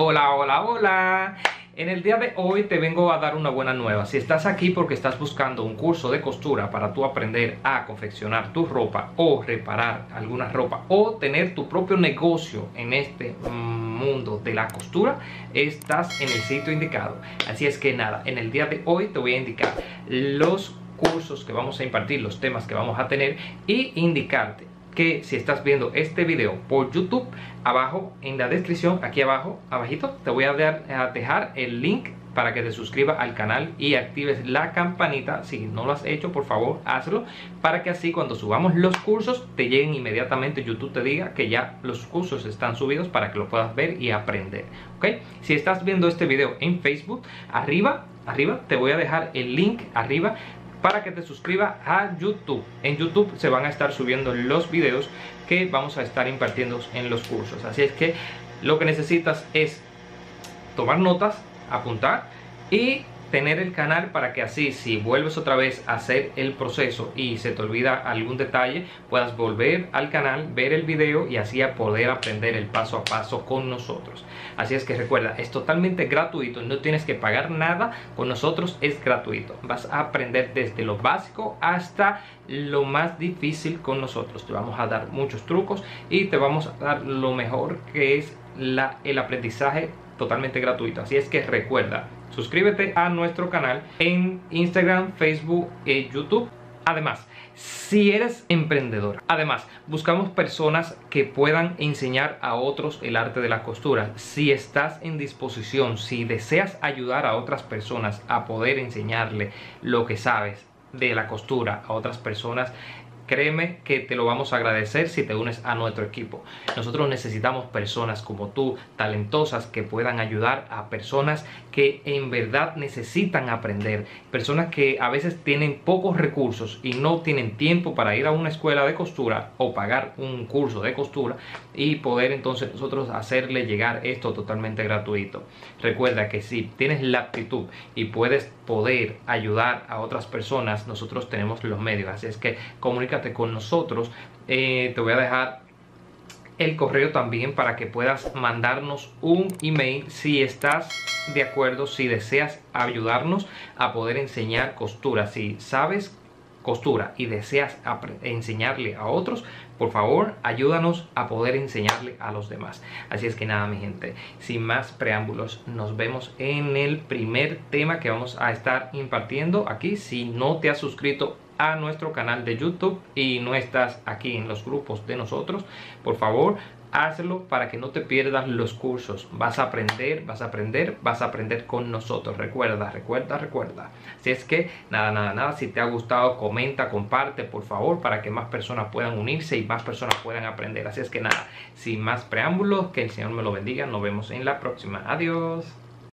Hola, hola, hola. En el día de hoy te vengo a dar una buena nueva. Si estás aquí porque estás buscando un curso de costura para tú aprender a confeccionar tu ropa o reparar alguna ropa o tener tu propio negocio en este mundo de la costura, estás en el sitio indicado. Así es que nada, en el día de hoy te voy a indicar los cursos que vamos a impartir, los temas que vamos a tener y indicarte que si estás viendo este video por YouTube, abajo en la descripción, aquí abajo, abajito, te voy a, dejar el link para que te suscribas al canal y actives la campanita. Si no lo has hecho, por favor, hazlo para que así cuando subamos los cursos te lleguen inmediatamente. YouTube te diga que ya los cursos están subidos para que lo puedas ver y aprender. ¿Ok? Si estás viendo este video en Facebook, arriba, arriba te voy a dejar el link arriba para que te suscribas a YouTube. En YouTube se van a estar subiendo los videos que vamos a estar impartiendo en los cursos. Así es que lo que necesitas es tomar notas, apuntar y tener el canal para que así si vuelves otra vez a hacer el proceso y se te olvida algún detalle puedas volver al canal ver el video y así a poder aprender el paso a paso con nosotros. Así es que recuerda es totalmente gratuito no tienes que pagar nada con nosotros es gratuito. Vas a aprender desde lo básico hasta lo más difícil con nosotros. Te vamos a dar muchos trucos y te vamos a dar lo mejor que es la, el aprendizaje totalmente gratuito. Así es que recuerda suscríbete a nuestro canal en Instagram, Facebook y YouTube. Además, si eres emprendedor, además, buscamos personas que puedan enseñar a otros el arte de la costura. Si estás en disposición, si deseas ayudar a otras personas a poder enseñarle lo que sabes de la costura a otras personas, Créeme que te lo vamos a agradecer si te unes a nuestro equipo. Nosotros necesitamos personas como tú, talentosas, que puedan ayudar a personas que en verdad necesitan aprender. Personas que a veces tienen pocos recursos y no tienen tiempo para ir a una escuela de costura o pagar un curso de costura y poder entonces nosotros hacerle llegar esto totalmente gratuito. Recuerda que si tienes la aptitud y puedes poder ayudar a otras personas, nosotros tenemos los medios. Así es que comunica con nosotros. Eh, te voy a dejar el correo también para que puedas mandarnos un email si estás de acuerdo, si deseas ayudarnos a poder enseñar costura. Si sabes costura y deseas enseñarle a otros, por favor ayúdanos a poder enseñarle a los demás. Así es que nada mi gente, sin más preámbulos, nos vemos en el primer tema que vamos a estar impartiendo aquí. Si no te has suscrito a nuestro canal de YouTube y no estás aquí en los grupos de nosotros, por favor hazlo para que no te pierdas los cursos. Vas a aprender, vas a aprender, vas a aprender con nosotros. Recuerda, recuerda, recuerda. Si es que, nada, nada, nada, si te ha gustado, comenta, comparte, por favor, para que más personas puedan unirse y más personas puedan aprender. Así es que nada, sin más preámbulos, que el Señor me lo bendiga. Nos vemos en la próxima. Adiós.